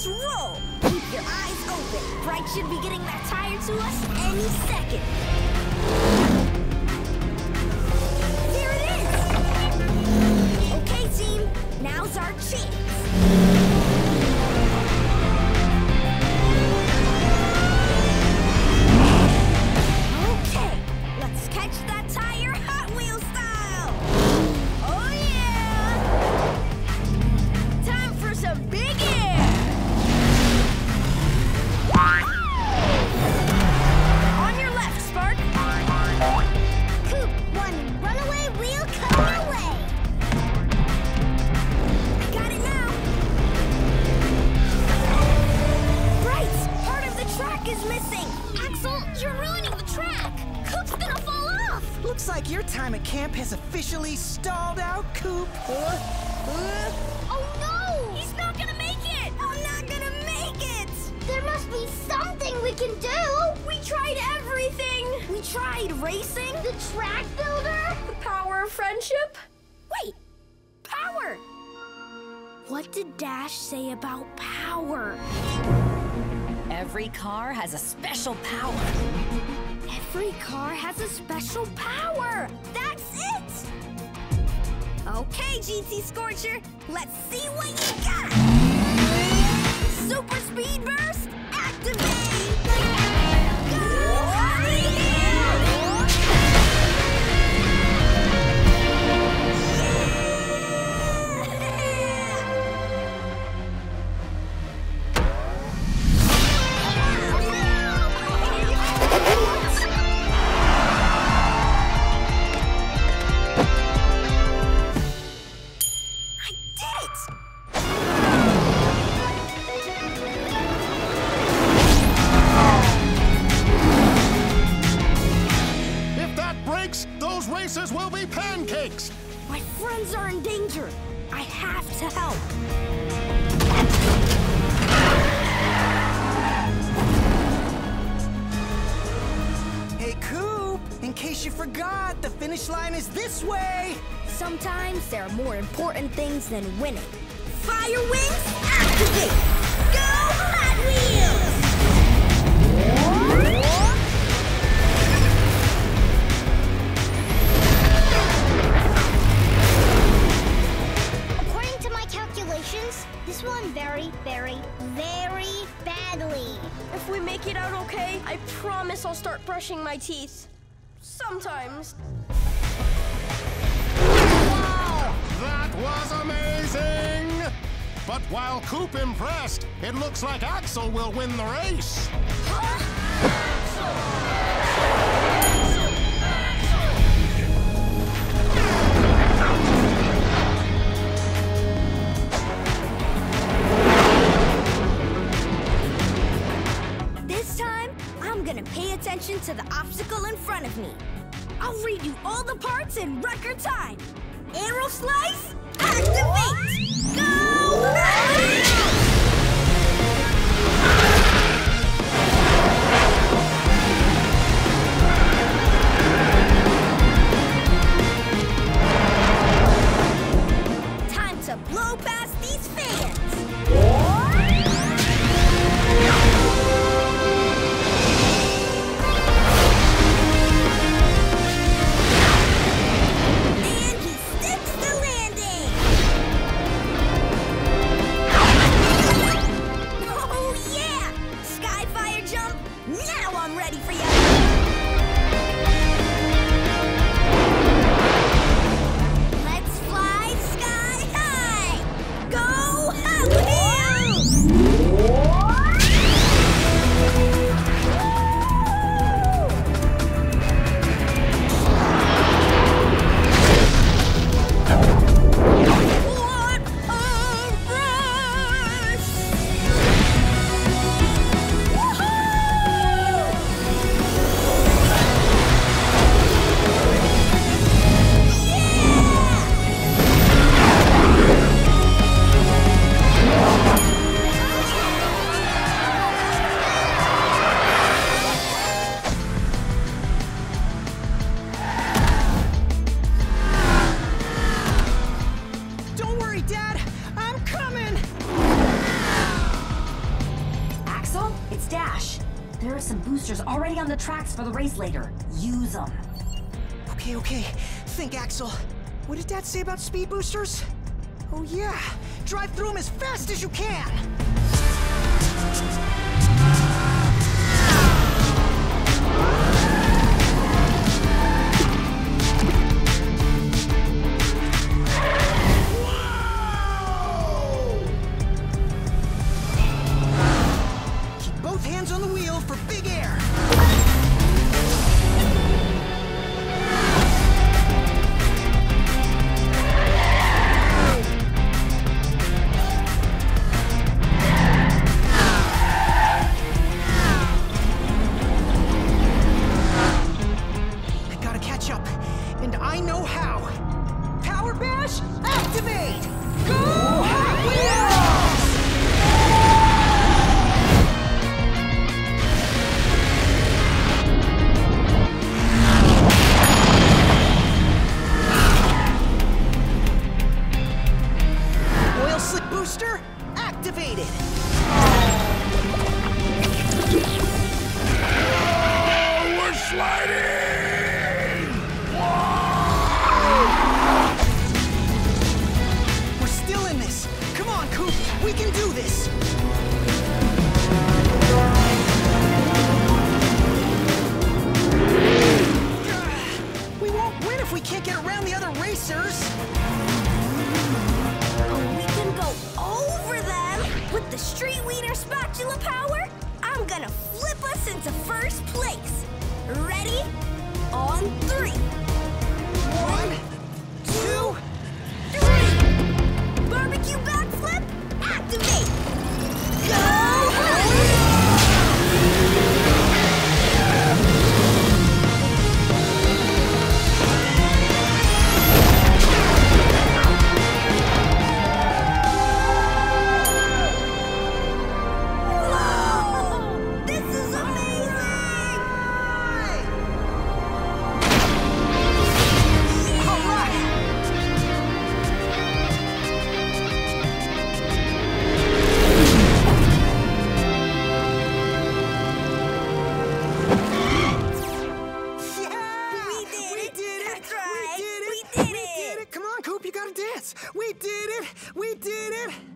let's roll. Keep your eyes open. Bright should be getting that tire to us any second. Camp has officially stalled out, Coop. Oh no! He's not gonna make it. I'm not gonna make it. There must be something we can do. We tried everything. We tried racing. The track builder? The power of friendship? Wait, power! What did Dash say about power? Every car has a special power. Every car has a special power! That's it! Okay, GT Scorcher, let's see what you got! Super Speed Burst, activate! My friends are in danger. I have to help. Hey, Coop, in case you forgot, the finish line is this way. Sometimes there are more important things than winning. Fire wings, activate! Go Hot Wheels! Okay, I promise I'll start brushing my teeth. Sometimes. Wow! That was amazing! But while Coop impressed, it looks like Axel will win the race. This record time. Arrow slice, activate! Go already on the tracks for the race later. Use them. Okay, okay. Think, Axel. What did Dad say about speed boosters? Oh, yeah. Drive through them as fast as you can. And I know how. Power Bash, activate! Go racers. Oh, we can go over them with the Street Wiener spatula power. I'm gonna flip us into first place. Ready? Dance. We did it. We did it.